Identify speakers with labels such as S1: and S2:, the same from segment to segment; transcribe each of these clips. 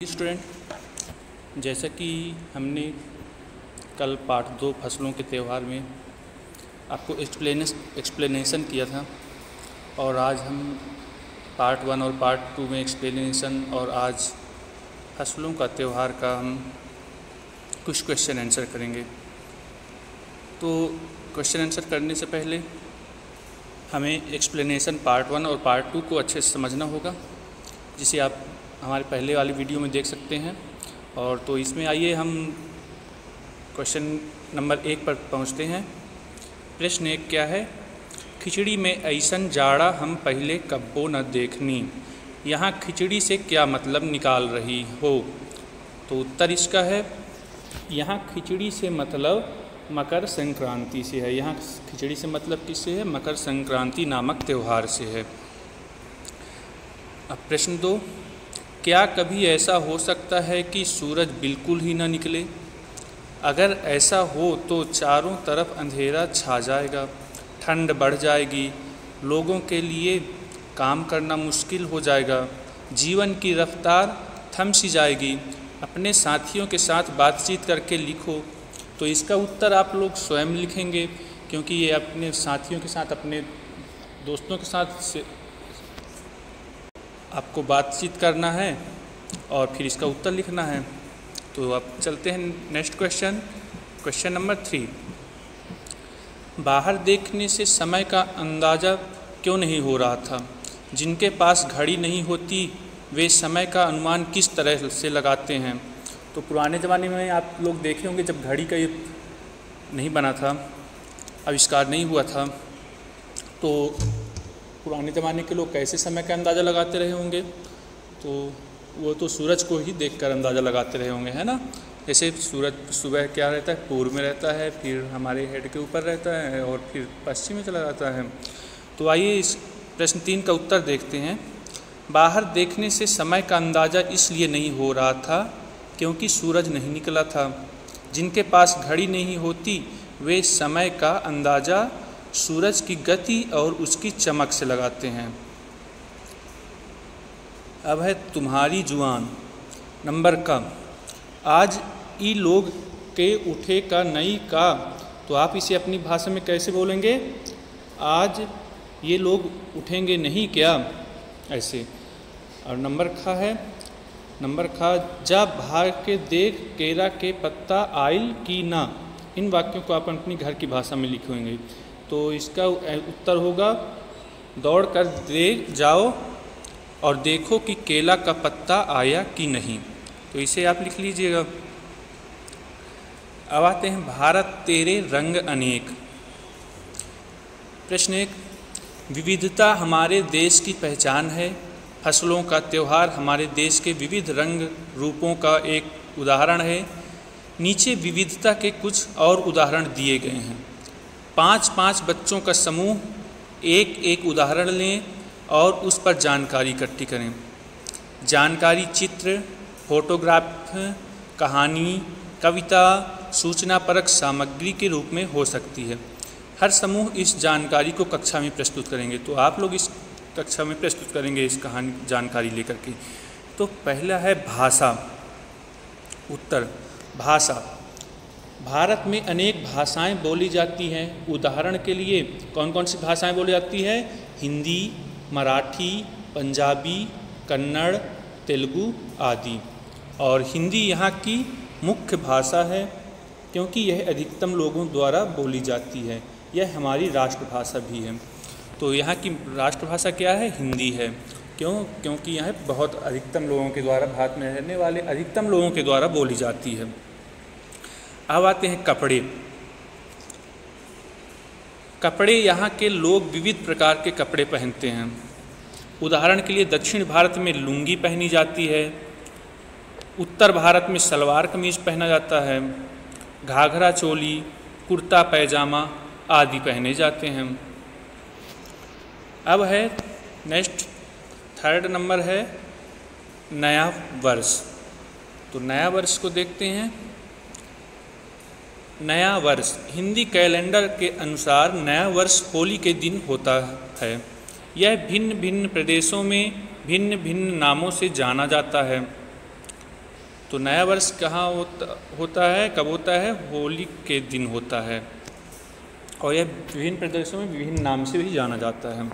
S1: Student, जैसा कि हमने कल पार्ट दो फ़सलों के त्यौहार में आपको एक्सप्लेनेस एक्सप्लेनेशन किया था और आज हम पार्ट वन और पार्ट टू में एक्सप्लेनेशन और आज फ़सलों का त्यौहार का हम कुछ क्वेश्चन आंसर करेंगे। तो क्वेश्चन आंसर करने से पहले हमें एक्सप्लेनेशन पार्ट वन और पार्ट टू को अच्छे से समझना होगा, जिसे आप हमारे पहले वाली वीडियो में देख सकते हैं। और तो इसमें आइए हम क्वेश्चन नंबर एक पर पहुँचते हैं। प्रश्न एक क्या है? खिचड़ी में ऐसन जाड़ा हम पहले कब्बो न देखनी। यहाँ खिचड़ी से क्या मतलब निकाल रही हो? तो उत्तर इसका है, यहाँ खिचड़ी से मतलब मकर संक्रांति से है। यहाँ खिचड़ी से मतलब किससे है? मकर संक्रांति नामक त्यौहार से है। अब प्रश्न दो क्या कभी ऐसा हो सकता है कि सूरज बिल्कुल ही ना निकले? अगर ऐसा हो तो चारों तरफ़ अंधेरा छा जाएगा, ठंड बढ़ जाएगी, लोगों के लिए काम करना मुश्किल हो जाएगा, जीवन की रफ्तार थम सी जाएगी। अपने साथियों के साथ बातचीत करके लिखो। तो इसका उत्तर आप लोग स्वयं लिखेंगे, क्योंकि ये अपने साथियों के साथ, अपने दोस्तों के साथ आपको बातचीत करना है और फिर इसका उत्तर लिखना है। तो अब चलते हैं next question question number three बाहर देखने से समय का अंदाज़ा क्यों नहीं हो रहा था? जिनके पास घड़ी नहीं होती, वे समय का अनुमान किस तरह से लगाते हैं? तो पुराने ज़माने में आप लोग देखे होंगे जब घड़ी का ये नहीं बना था, आविष्कार नहीं हुआ था तो पुराने ज़माने के लोग कैसे समय का अंदाज़ा लगाते रहे होंगे? तो वो तो सूरज को ही देखकर अंदाज़ा लगाते रहे होंगे, है ना? जैसे सूरज सुबह क्या रहता है? पूर्व में रहता है, फिर हमारे हेड के ऊपर रहता है और फिर पश्चिम में चला जाता है। तो आइए इस प्रश्न तीन का उत्तर देखते हैं। बाहर देखने से समय का अंदाज़ा इसलिए नहीं हो रहा था क्योंकि सूरज नहीं निकला था। जिनके पास घड़ी नहीं होती, वे समय का अंदाज़ा सूरज की गति और उसकी चमक से लगाते हैं। अब है तुम्हारी जुआन नंबर का आज ई लोग के उठे का नई का तो आप इसे अपनी भाषा में कैसे बोलेंगे? आज ये लोग उठेंगे नहीं क्या? ऐसे। और नंबर खा है। नंबर खा, जा भाग के देख केरा के पत्ता आयल की ना। इन वाक्यों को आप अपनी घर की भाषा में लिखेंगे तो इसका उत्तर होगा, दौड़ कर दे, जाओ और देखो कि केला का पत्ता आया कि नहीं। तो इसे आप लिख लीजिएगा। अब आते हैं, भारत तेरे रंग अनेक। प्रश्न एक, विविधता हमारे देश की पहचान है। फ़सलों का त्यौहार हमारे देश के विविध रंग रूपों का एक उदाहरण है। नीचे विविधता के कुछ और उदाहरण दिए गए हैं। पाँच पाँच बच्चों का समूह एक एक उदाहरण लें और उस पर जानकारी इकट्ठी करें। जानकारी चित्र, फोटोग्राफ, कहानी, कविता सूचना परक सामग्री के रूप में हो सकती है। हर समूह इस जानकारी को कक्षा में प्रस्तुत करेंगे। तो आप लोग इस कक्षा में प्रस्तुत करेंगे इस कहानी, जानकारी लेकर के। तो पहला है भाषा, उत्तर, भाषा। भारत में अनेक भाषाएँ बोली जाती हैं। उदाहरण के लिए कौन कौन सी भाषाएँ बोली जाती है? हिंदी, मराठी, पंजाबी, कन्नड़, तेलुगु आदि। और हिंदी यहाँ की मुख्य भाषा है, क्योंकि यह अधिकतम लोगों द्वारा बोली जाती है। यह हमारी राष्ट्रभाषा भी है। तो यहाँ की राष्ट्रभाषा क्या है? हिंदी है। क्यों? क्योंकि यह बहुत अधिकतम लोगों के द्वारा, भारत में रहने वाले अधिकतम लोगों के द्वारा बोली जाती है। अब आते हैं कपड़े। कपड़े यहाँ के लोग विविध प्रकार के कपड़े पहनते हैं। उदाहरण के लिए दक्षिण भारत में लुंगी पहनी जाती है, उत्तर भारत में सलवार कमीज पहना जाता है, घाघरा चोली, कुर्ता, पैजामा आदि पहने जाते हैं। अब है नेक्स्ट, थर्ड नंबर है नया वर्ष। तो नया वर्ष को देखते हैं। नया वर्ष, हिंदी कैलेंडर के अनुसार नया वर्ष होली के दिन होता है। यह भिन्न भिन्न प्रदेशों में भिन्न भिन्न नामों से जाना जाता है। तो नया वर्ष कहाँ होता होता है, कब होता है? होली के दिन होता है। और यह विभिन्न प्रदेशों में विभिन्न नाम से भी जाना जाता है।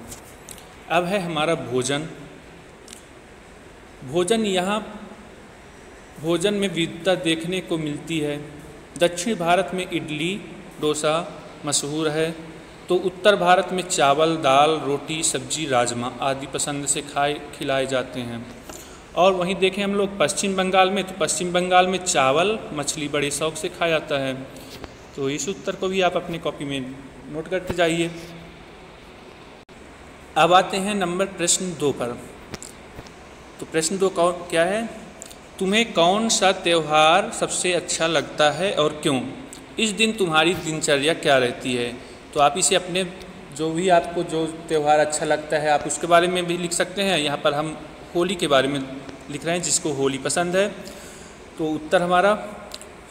S1: अब है हमारा भोजन। भोजन यहाँ, भोजन में विविधता देखने को मिलती है। दक्षिण भारत में इडली, डोसा मशहूर है तो उत्तर भारत में चावल, दाल, रोटी, सब्ज़ी, राजमा आदि पसंद से खाए, खिलाए जाते हैं। और वहीं देखें हम लोग पश्चिम बंगाल में तो पश्चिम बंगाल में चावल, मछली बड़े शौक से खाया जाता है। तो इस उत्तर को भी आप अपनी कॉपी में नोट करते जाइए। अब आते हैं नंबर प्रश्न दो पर। तो प्रश्न दो क्या है? तुम्हें कौन सा त्यौहार सबसे अच्छा लगता है और क्यों? इस दिन तुम्हारी दिनचर्या क्या रहती है? तो आप इसे अपने जो भी आपको जो त्यौहार अच्छा लगता है, आप उसके बारे में भी लिख सकते हैं। यहाँ पर हम होली के बारे में लिख रहे हैं, जिसको होली पसंद है। तो उत्तर हमारा,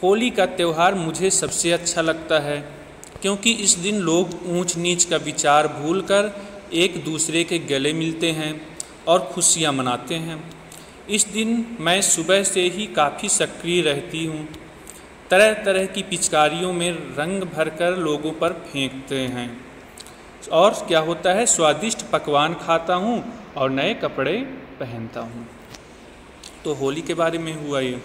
S1: होली का त्यौहार मुझे सबसे अच्छा लगता है, क्योंकि इस दिन लोग ऊंच नीच का विचार भूलकर एक दूसरे के गले मिलते हैं और खुशियाँ मनाते हैं। इस दिन मैं सुबह से ही काफ़ी सक्रिय रहती हूँ। तरह तरह की पिचकारियों में रंग भरकर लोगों पर फेंकते हैं। और क्या होता है, स्वादिष्ट पकवान खाता हूँ और नए कपड़े पहनता हूँ। तो होली के बारे में हुआ ये।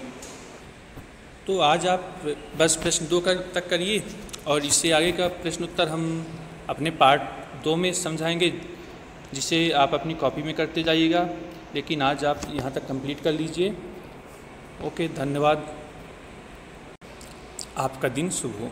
S1: तो आज आप बस प्रश्न दो कर, तक करिए और इससे आगे का प्रश्न उत्तर हम अपने पार्ट दो में समझाएँगे, जिसे आप अपनी कॉपी में करते जाइएगा। लेकिन आज आप यहाँ तक कंप्लीट कर लीजिए। ओके धन्यवाद। आपका दिन शुभ हो।